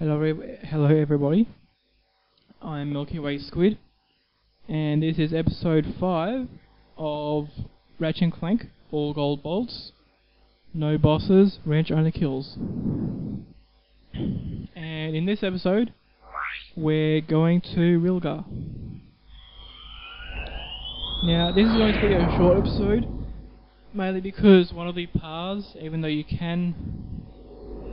Hello, hello everybody. I'm Milky Way Squid, and this is episode five of Ratchet and Clank: All Gold Bolts. No bosses, wrench only kills. And in this episode, we're going to Rilgar. Now, this is going to be a short episode, mainly because one of the paths, even though you can,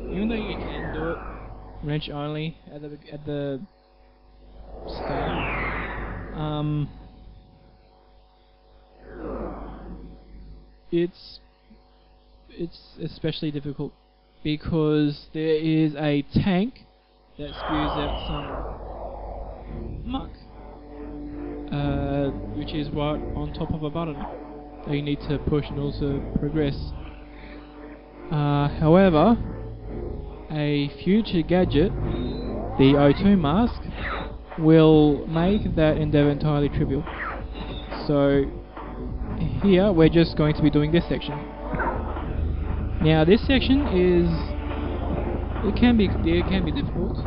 even though you can do it wrench only at the at the start, um, it's it's especially difficult because there is a tank that spews out some muck, uh, which is right on top of a button that you need to push in order to progress. Uh, however, a future gadget, the O2 mask, will make that endeavor entirely trivial. So, here we're just going to be doing this section. Now, this section is it can be it can be difficult.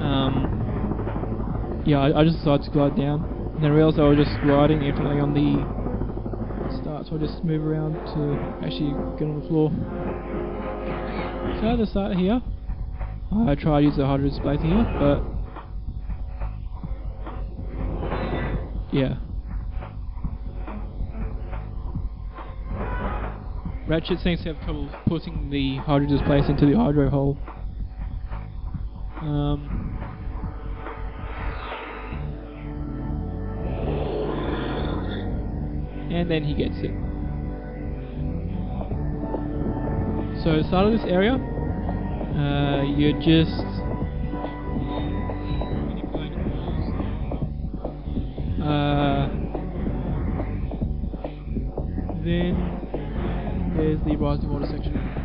Um, yeah, I, I just decided to glide down, and then realised I was just gliding infinitely on the start, so I just move around to actually get on the floor. At the start here, I try to use the hydro displacer here, but yeah. Ratchet seems to have trouble putting the hydro displacer into the hydro hole. Um, and then he gets it. So start of this area, uh, you're just uh, then there's the rising water section.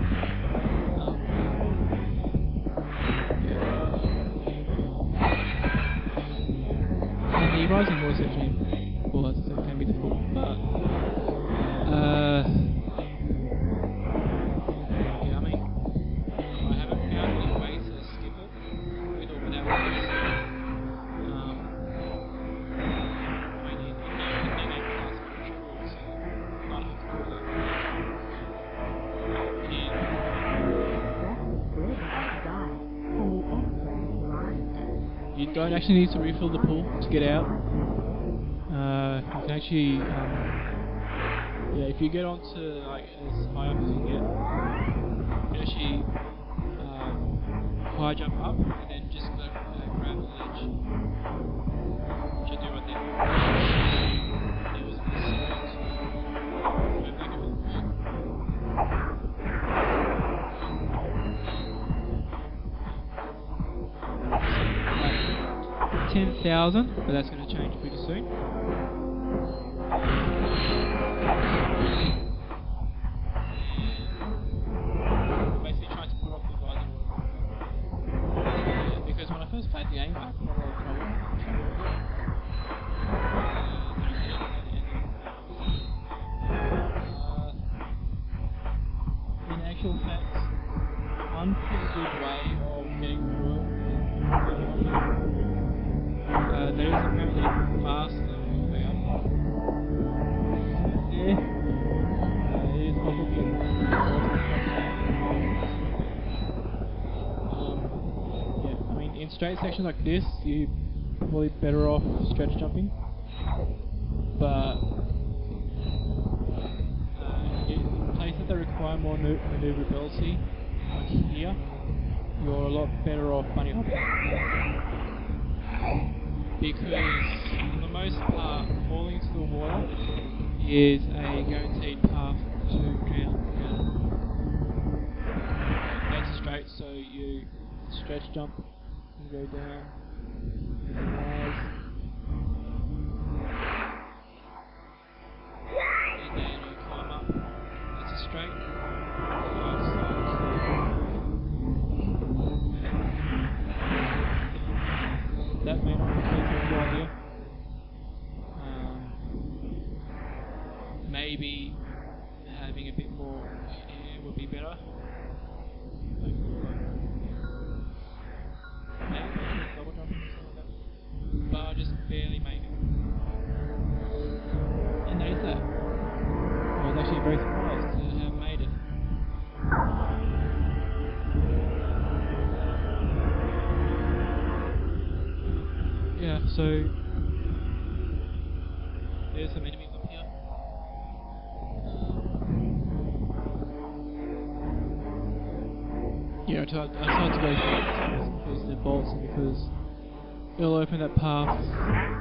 You don't actually need to refill the pool to get out. Uh, you can actually, um, yeah, if you get onto like as high up as you can get, you can actually um, high jump up and then just go, uh, grab the ledge. Which I do right there. 10,000, but that's going to change pretty soon. Straight sections like this you're probably better off stretch jumping. But uh, in places that require more maneuverability, like here, you're a lot better off bunny hopping because for the most part, falling into the water is a guaranteed path to drown. That's straight, so you stretch jump go down. up. That's a. That may not be a good idea. Maybe having a bit more air would be better. So there's some enemies up here. Yeah, I tried, I tried to go because they're bolts and because it'll open that path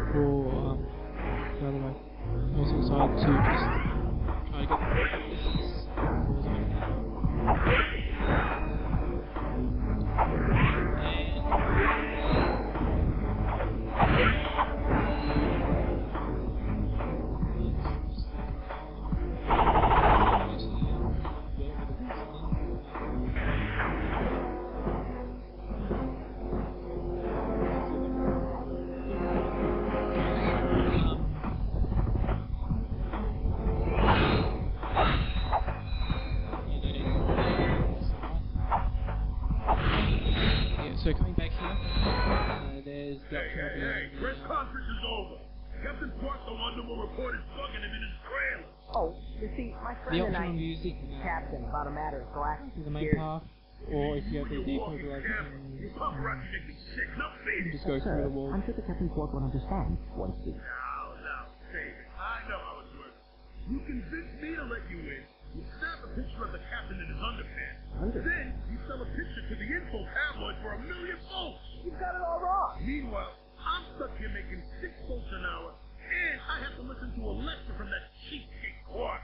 Hey, hey, hey, option press conference is over. Captain Quark the Wonder will report is bugging him in his trailer. Oh, you see, my the friend and I of using uh, captain about a matter of galactic the main path, or if you have the You walking decoys, camera. You paparazzi make me sick. No you just go through the wall. I'm sure the Captain Quark will understand once we... Now, now, David, I know how it works. You convince me to let you in. You snap a picture of the captain in his underpants. Under- Then you sell a picture to the info tabloid for a million bolts. You've got it all wrong. Meanwhile, I'm stuck here making six bolts an hour, and I have to listen to a lecture from that cheapskate Quark.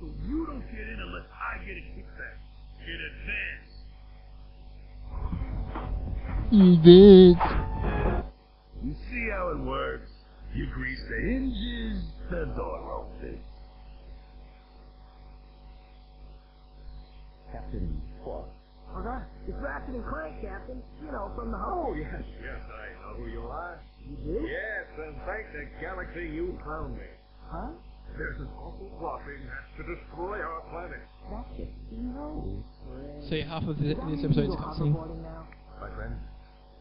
So you don't get in unless I get a kickback. In advance. You did. You see how it works? You grease the hinges, the door opens. The galaxy you found me. Huh? There's an awful plot being hatched to destroy our planet. Ratchet. No. So yeah, half of the, this episode is you're cutscene. hoverboarding now? My friend,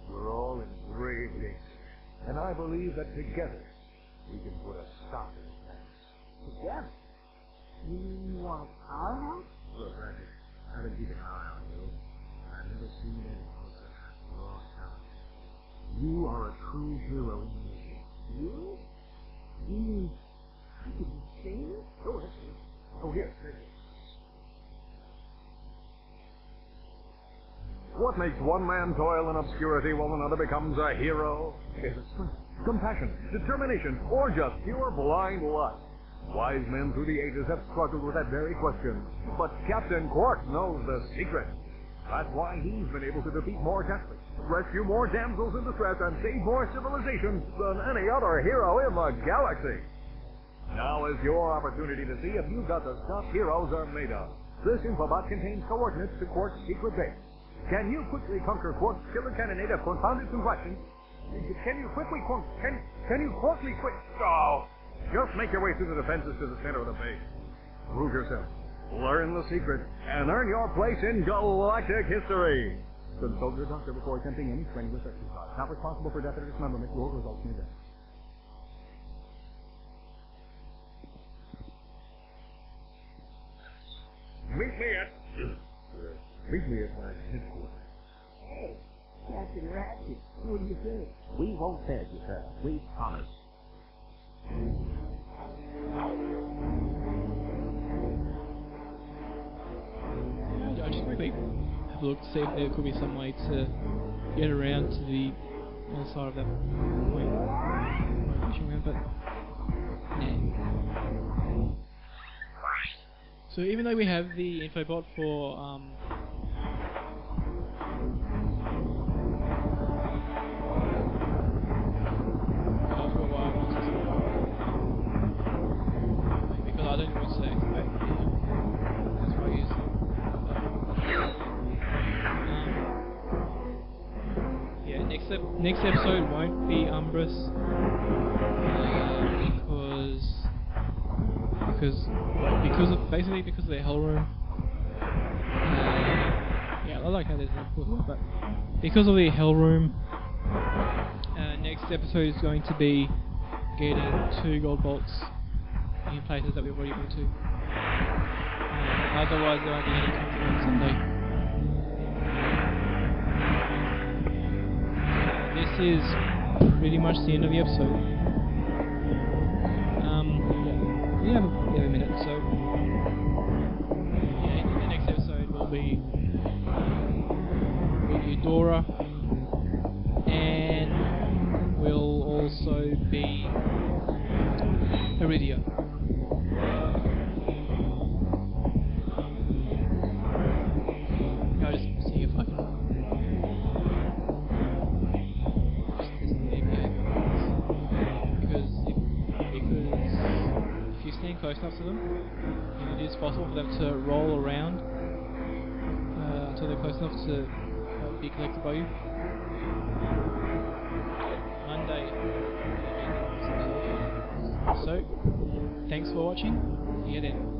we're all in grave danger. And I believe that together we can put a stop to this mess. Together. You want a powerhouse? Look, Randy, I've been keeping an eye on you. I've never seen anyone with such raw talent. You are a true hero in the making. You? You mean I could be famous? Oh, that's it. Oh, here, take it. What makes one man toil in obscurity while another becomes a hero? Is it compassion, determination, or just pure blind luck? Wise men through the ages have struggled with that very question. But Captain Quark knows the secret. That's why he's been able to defeat more despots, rescue more damsels in distress, and save more civilizations than any other hero in the galaxy. Now is your opportunity to see if you've got the stuff heroes are made of. This infobot contains coordinates to Quark's secret base. Can you quickly conquer Quark's killer cannonade of confounded contractions? Can you quickly con- can can you quickly quick oh just make your way through the defenses to the center of the base. Prove yourself. Learn the secret and earn your place in galactic history. Consult your doctor before attempting any strenuous exercise. Not responsible for death or dismemberment. Will result in death. Meet me at meet me at my headquarters. Captain Ratchet. What do you think? We won't fail you, sir. We promise. I just quickly have a look to see if there could be some way to get around to the other side of that point. But nah. So even though we have the infobot for um, next ep- next episode won't be Umbris uh, because because because of basically because of the Hell Room. Uh, yeah, I like how there's book, but because of the Hell Room, uh, next episode is going to be getting two gold bolts in places that we've already been to. Otherwise, there won't be any on Sunday. Is pretty much the end of the episode. Um, we have a, we have a minute, so yeah, the next episode will be will be Dora, and will also be Aridia. You stand close enough to them, then it is possible for them to roll around uh, until they're close enough to uh, be collected by you. Monday. So, thanks for watching. See you then.